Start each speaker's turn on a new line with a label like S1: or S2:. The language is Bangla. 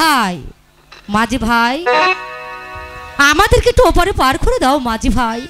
S1: ভাই। মাঝি ভাই আমাদেরকে একটু ওপারে পার করে দাও মাঝি ভাই।